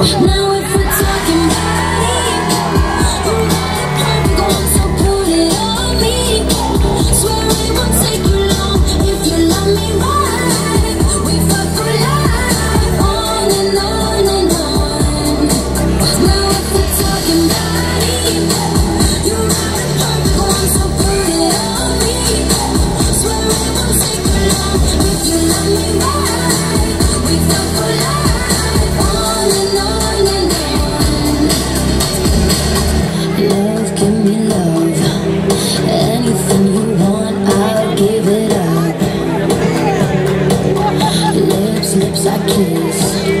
Love give me love. Anything you want, I'll give it up. Lips, lips I kiss.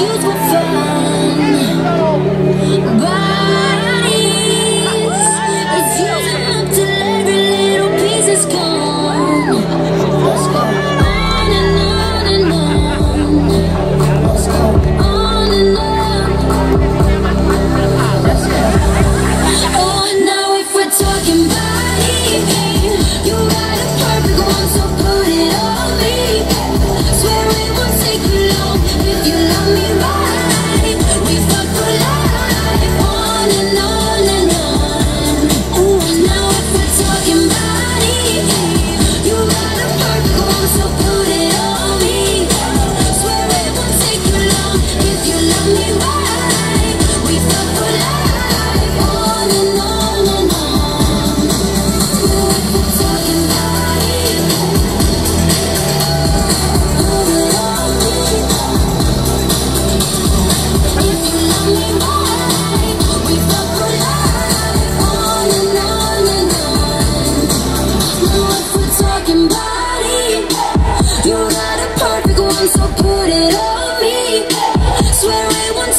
used with fun, but.